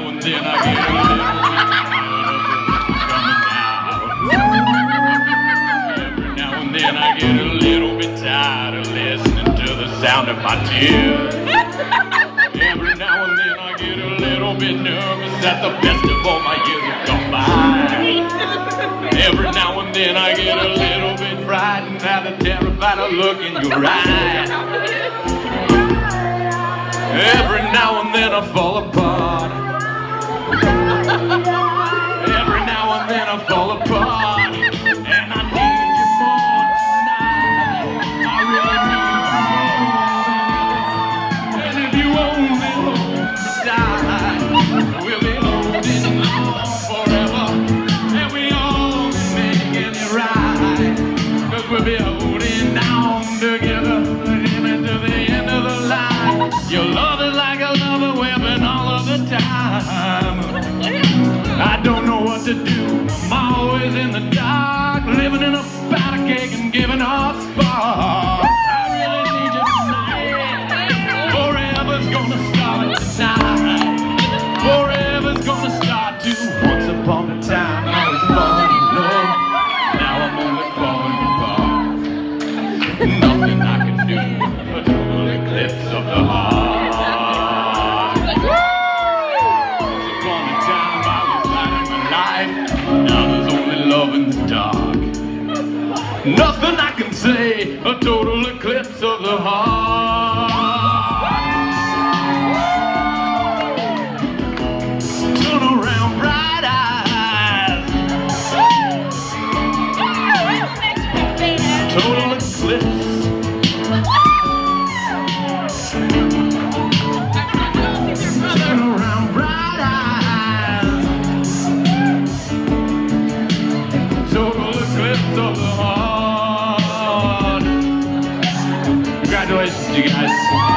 and then I get a little bit down. Every now and then I get a little bit tired of listening to the sound of my tears. Every now and then I get a little bit nervous that the best of all my years have gone by. Every now and then I get a little bit frightened at the terrified look in your eyes. Every now and then I fall We'll be holding on together. Even to the end of the line. Your love is like a lover weapon all of the time. I don't know what to do. I'm always in the dark, living in a powder cake and giving off sparks. Nothing I can do. A total eclipse of the heart. Upon a time I was lighting my life. Now there's only love in the dark. Nothing I can say. A total eclipse of the heart. You guys.